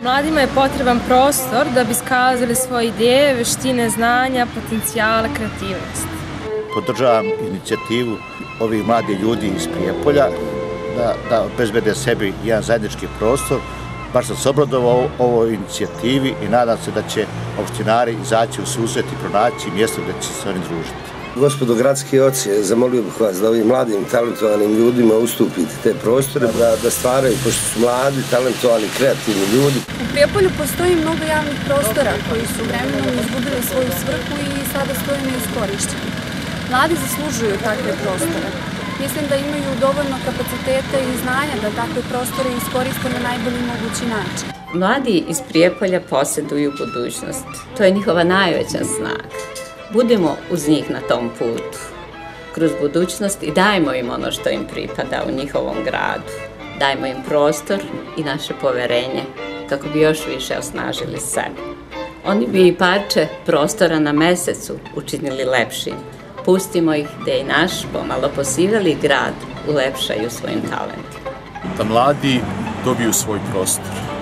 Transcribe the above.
Mladima je potreban prostor da bi skazali svoje ideje, veštine, znanja, potencijale, kreativnost. Podržavam inicijativu ovih mladih ljudi iz Prijepolja da, da obezbede sebi jedan zajednički prostor. Baš sam se obradovao ovoj inicijativi i nadam se da će opštinari izaći u susret i pronaći mjesto gdje će se oni družiti. Gospodo gradski oci, zamolio bih vas da ovim mladim, talentovanim ljudima ustupite te prostore, da, da stvaraju, pošto su mladi, talentovani, kreativni ljudi. U Prijepolju postoji mnogo javnih prostora koji su vremenom izgubili svoju svrhu i sada stoje neiskorišćeni. Mladi zaslužuju takve prostore. Mislim da imaju dovoljno kapaciteta i znanja da takve prostore iskoriste na najbolji mogući način. Mladi iz Prijepolja posjeduju budućnost. To je njihova najveća snaga budimo uz njih na tom putu, kroz budućnost i dajmo im ono što im pripada u njihovom gradu. Dajmo im prostor i naše poverenje kako bi još više osnažili sebe. Oni bi i parče prostora na mesecu učinili lepšim. Pustimo ih da i naš pomalo posivali grad ulepšaju svojim talentima. Da mladi dobiju svoj prostor